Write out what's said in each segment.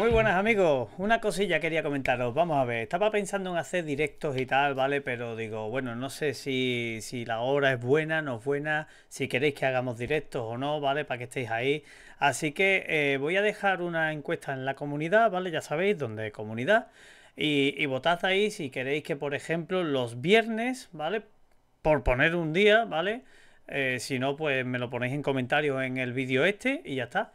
Muy buenas amigos, una cosilla quería comentaros, vamos a ver, estaba pensando en hacer directos y tal, ¿vale? Pero digo, bueno, no sé si, si la hora es buena, no es buena, si queréis que hagamos directos o no, ¿vale? Para que estéis ahí. Así que eh, voy a dejar una encuesta en la comunidad, ¿vale? Ya sabéis, donde comunidad. Y, y votad ahí si queréis que, por ejemplo, los viernes, ¿vale? Por poner un día, ¿vale? Eh, si no, pues me lo ponéis en comentarios en el vídeo este y ya está.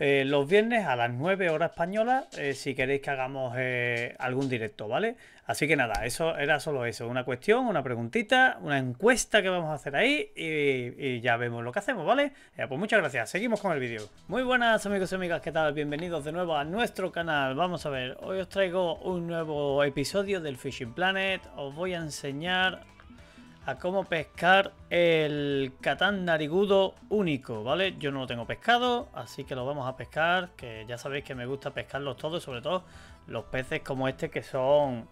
Eh, los viernes a las 9 horas españolas eh, si queréis que hagamos eh, algún directo, ¿vale? Así que nada, eso era solo eso, una cuestión, una preguntita, una encuesta que vamos a hacer ahí y, ya vemos lo que hacemos, ¿vale? pues muchas gracias, seguimos con el vídeo. Muy buenas amigos y amigas, ¿qué tal? Bienvenidos de nuevo a nuestro canal. Vamos a ver, hoy os traigo un nuevo episodio del Fishing Planet. Os voy a enseñar a cómo pescar el catán narigudo único, ¿vale? Yo no lo tengo pescado, así que lo vamos a pescar, que ya sabéis que me gusta pescarlos todos, sobre todo los peces como este que son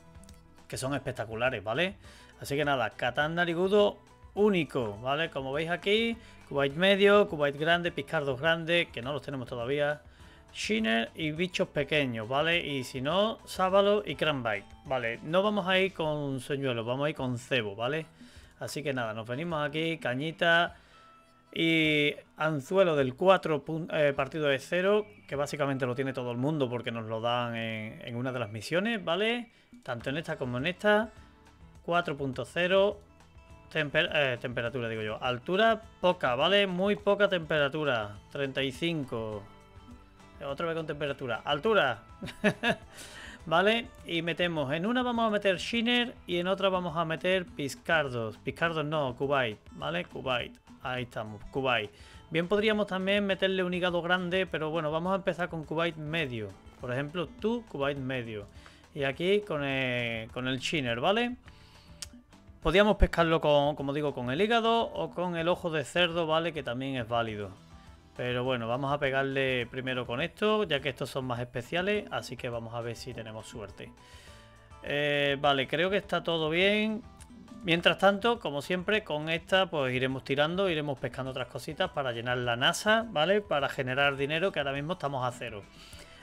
que son espectaculares, ¿vale? Así que nada, catán narigudo único, ¿vale? Como veis aquí, cubite medio, cubite grande, piscardos grandes, que no los tenemos todavía, shiner y bichos pequeños, ¿vale? Y si no, sábalo y cranbite, ¿vale? No vamos a ir con señuelos, vamos a ir con cebo, ¿vale? Así que nada, nos venimos aquí, cañita y anzuelo del 4 eh, partido de 0, que básicamente lo tiene todo el mundo porque nos lo dan en, una de las misiones, ¿vale? Tanto en esta como en esta. 4.0, eh, temperatura digo yo. Altura poca, ¿vale? Muy poca temperatura, 35. Otra vez con temperatura. Altura. ¿Vale? Y metemos, en una vamos a meter Shiner y en otra vamos a meter Piscardos. Piscardos no, Kuwait, ¿vale? Kuwait, ahí estamos, Kuwait. Bien podríamos también meterle un hígado grande, pero bueno, vamos a empezar con Kuwait medio. Por ejemplo, tú, Kuwait medio. Y aquí con el, con el Shiner, ¿vale? Podríamos pescarlo con, como digo, con el hígado o con el ojo de cerdo, ¿vale? Que también es válido. Pero bueno, vamos a pegarle primero con esto, ya que estos son más especiales, así que vamos a ver si tenemos suerte. Eh, vale, creo que está todo bien. Mientras tanto, como siempre, con esta pues iremos tirando, iremos pescando otras cositas para llenar la NASA, ¿vale? Para generar dinero, que ahora mismo estamos a cero.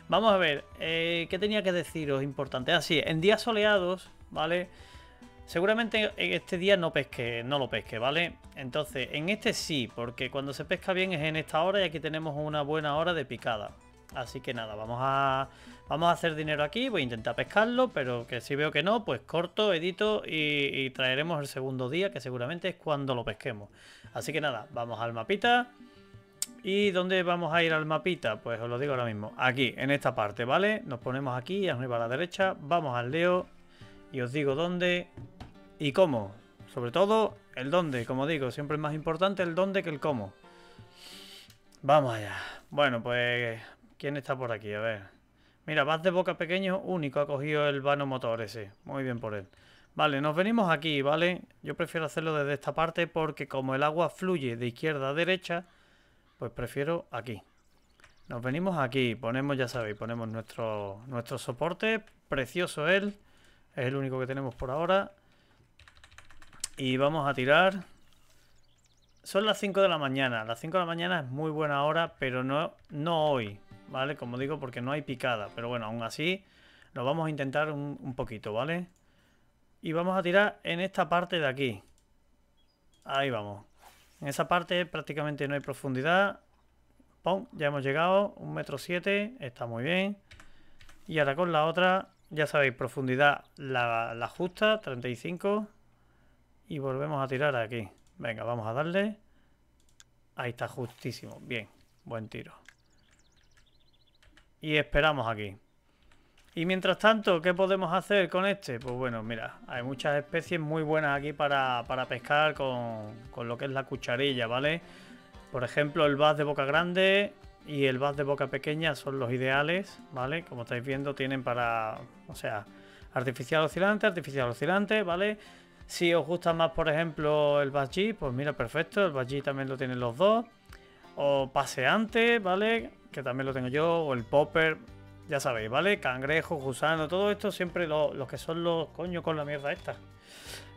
Vamos a ver, eh, ¿qué tenía que deciros importante? Así, ah, en días soleados, ¿vale? Seguramente en este día no pesque, no lo pesque, ¿vale? Entonces, en este sí, porque cuando se pesca bien es en esta hora y aquí tenemos una buena hora de picada. Así que nada, vamos a, vamos a hacer dinero aquí, voy a intentar pescarlo, pero que si veo que no, pues corto, edito y, traeremos el segundo día, que seguramente es cuando lo pesquemos. Así que nada, vamos al mapita. ¿Y dónde vamos a ir al mapita? Pues os lo digo ahora mismo, aquí, en esta parte, ¿vale? Nos ponemos aquí, arriba a la derecha, vamos al Leo y os digo dónde y cómo. Sobre todo el dónde, como digo, siempre es más importante el dónde que el cómo. Vamos allá. Bueno, pues, ¿quién está por aquí? A ver. Mira, vas de boca pequeño, único, ha cogido el vano motor ese. Muy bien por él. Vale, nos venimos aquí, ¿vale? Yo prefiero hacerlo desde esta parte porque como el agua fluye de izquierda a derecha, pues prefiero aquí. Nos venimos aquí, ponemos, ya sabéis, ponemos nuestro, nuestro soporte, precioso él. Es el único que tenemos por ahora. Y vamos a tirar. Son las 5 de la mañana. Las 5 de la mañana es muy buena hora, pero no, no hoy. ¿Vale? Como digo, porque no hay picada. Pero bueno, aún así, lo vamos a intentar un, poquito, ¿vale? Y vamos a tirar en esta parte de aquí. Ahí vamos. En esa parte prácticamente no hay profundidad. ¡Pum! Ya hemos llegado. Un metro siete. Está muy bien. Y ahora con la otra ya sabéis, profundidad la, justa, 35. Y volvemos a tirar aquí. Venga, vamos a darle. Ahí está, justísimo. Bien, buen tiro. Y esperamos aquí. Y mientras tanto, ¿qué podemos hacer con este? Pues bueno, mira, hay muchas especies muy buenas aquí para, pescar con, con, lo que es la cucharilla, ¿vale? Por ejemplo, el bass de boca grande, y el bass de boca pequeña son los ideales, ¿vale? Como estáis viendo, tienen para, o sea, artificial oscilante, artificial oscilante, ¿vale? Si os gusta más, por ejemplo, el bass G, pues mira, perfecto, el bass G también lo tienen los dos. O paseante, ¿vale? Que también lo tengo yo, o el popper, ya sabéis, ¿vale? Cangrejo, gusano, todo esto siempre los que son los, coño, con la mierda esta.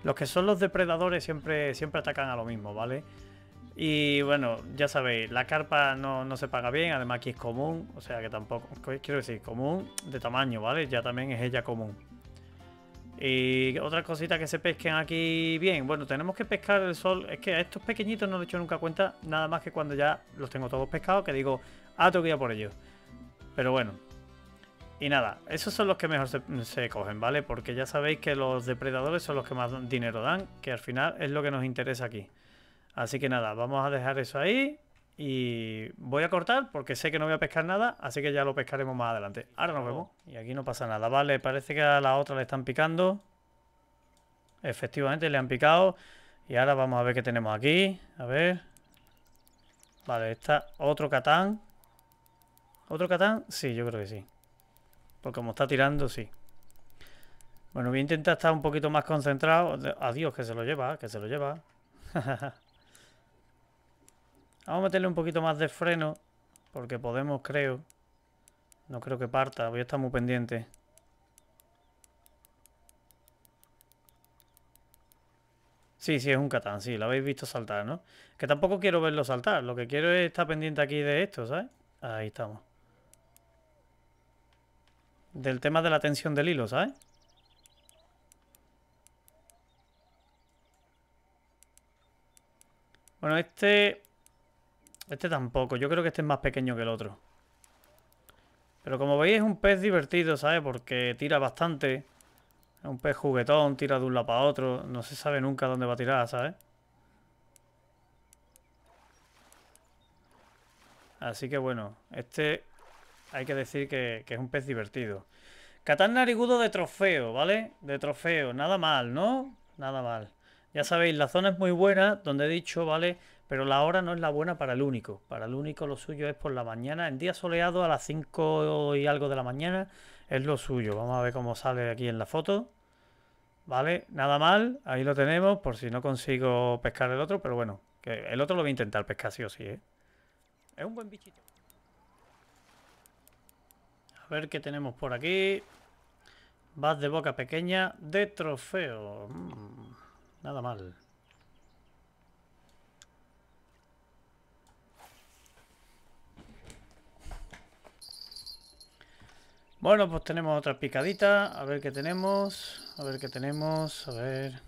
Los que son los depredadores siempre, siempre atacan a lo mismo, ¿vale? Y bueno, ya sabéis, la carpa no, se paga bien, además aquí es común, o sea que tampoco, quiero decir, común de tamaño, ¿vale? Ya también es ella común. Y otra cosita que se pesquen aquí bien, bueno, tenemos que pescar el sol, es que a estos pequeñitos no lo he hecho nunca cuenta, nada más que cuando ya los tengo todos pescados, que digo, ah, tengo que ir por ellos. Pero bueno, y nada, esos son los que mejor se, cogen, ¿vale? Porque ya sabéis que los depredadores son los que más dinero dan, que al final es lo que nos interesa aquí. Así que nada, vamos a dejar eso ahí y voy a cortar porque sé que no voy a pescar nada, así que ya lo pescaremos más adelante. Ahora nos vemos. Y aquí no pasa nada, vale, parece que a la otra le están picando. Efectivamente le han picado. Y ahora vamos a ver qué tenemos aquí. A ver. Vale, está otro catán. ¿Otro catán? Sí, yo creo que sí. Porque como está tirando, sí. Bueno, voy a intentar estar un poquito más concentrado. Adiós, que se lo lleva, que se lo lleva. Vamos a meterle un poquito más de freno. Porque podemos, creo. No creo que parta. Voy a estar muy pendiente. Sí, sí, es un catán, sí, lo habéis visto saltar, ¿no? Que tampoco quiero verlo saltar, lo que quiero es estar pendiente aquí de esto, ¿sabes? Ahí estamos. Del tema de la tensión del hilo, ¿sabes? Bueno, este... Este tampoco. Yo creo que este es más pequeño que el otro. Pero como veis es un pez divertido, ¿sabes? Porque tira bastante. Es un pez juguetón, tira de un lado para otro. No se sabe nunca dónde va a tirar, ¿sabes? Así que bueno, este hay que decir que, es un pez divertido. Catán narigudo de trofeo, ¿vale? De trofeo, nada mal, ¿no? Nada mal. Ya sabéis, la zona es muy buena, donde he dicho, ¿vale? Pero la hora no es la buena para el único. Para el único lo suyo es por la mañana. En día soleado a las 5 y algo de la mañana es lo suyo. Vamos a ver cómo sale aquí en la foto. ¿Vale? Nada mal. Ahí lo tenemos por si no consigo pescar el otro. Pero bueno, el otro lo voy a intentar pescar sí o sí, ¿eh? Es un buen bichito. A ver qué tenemos por aquí. Vas de boca pequeña de trofeo. Mm. Nada mal. Bueno, pues tenemos otra picadita. A ver qué tenemos. A ver qué tenemos. A ver.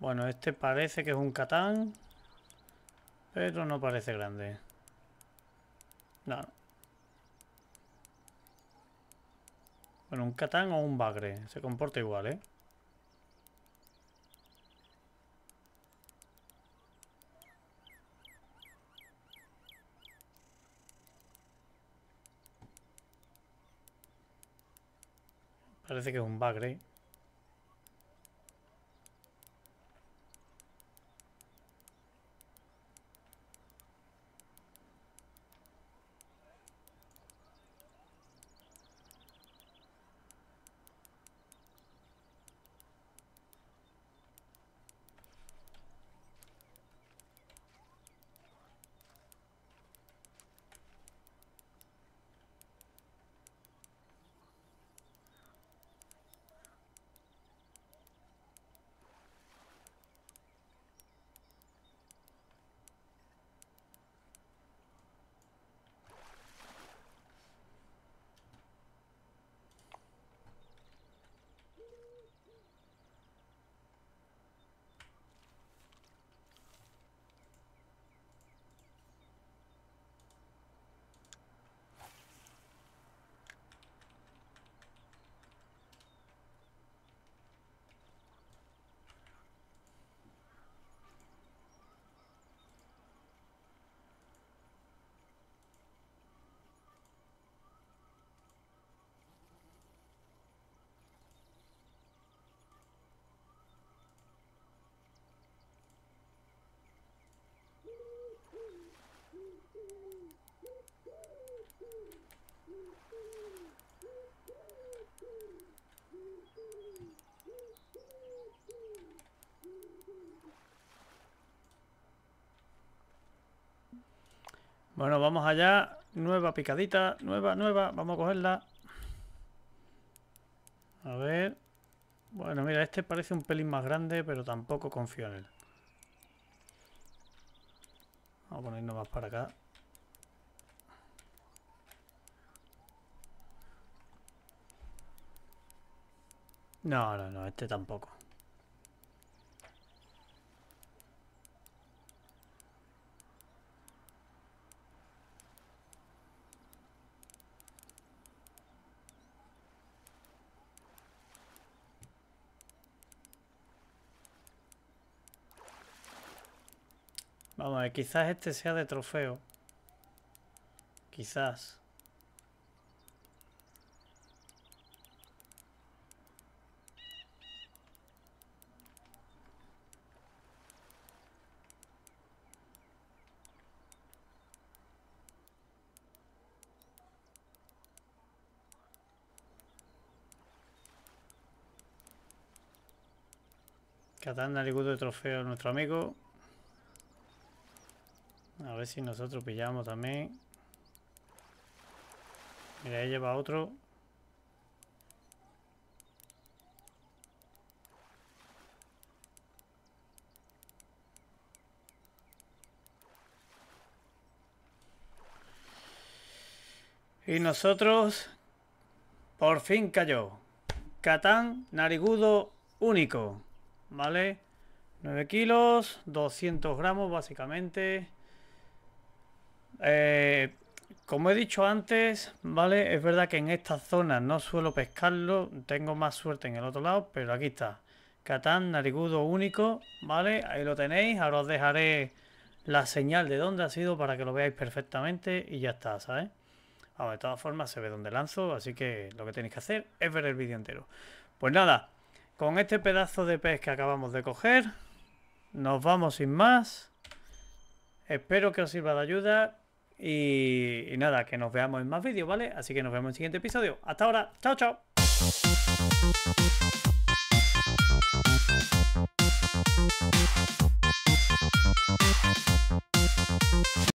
Bueno, este parece que es un catán. Pero no parece grande. No. Bueno, un catán o un bagre. Se comporta igual, ¿eh? Parece que es un bagre. Bueno, vamos allá. Nueva picadita. Nueva, nueva. Vamos a cogerla. A ver. Bueno, mira, este parece un pelín más grande, pero tampoco confío en él. Vamos a ponernos más para acá. No, no, no, este tampoco. Vamos a ver, quizás este sea de trofeo. Quizás. Catán narigudo de trofeo nuestro amigo. Ver si nosotros pillamos también. Mira, ahí lleva otro. Y nosotros, por fin cayó. Catán narigudo único. ¿Vale? 9 kilos, 200 gramos básicamente. Eh, como he dicho antes, ¿vale? Es verdad que en esta zona no suelo pescarlo. Tengo más suerte en el otro lado, pero aquí está. Catán narigudo único, ¿vale? Ahí lo tenéis. Ahora os dejaré la señal de dónde ha sido para que lo veáis perfectamente y ya está, ¿sabes? de todas formas se ve dónde lanzo, así que lo que tenéis que hacer es ver el vídeo entero. Pues nada, con este pedazo de pez que acabamos de coger, nos vamos sin más. Espero que os sirva de ayuda. Y, nada, que nos veamos en más vídeos, ¿vale? Así que nos vemos en el siguiente episodio. Hasta ahora. Chao, chao.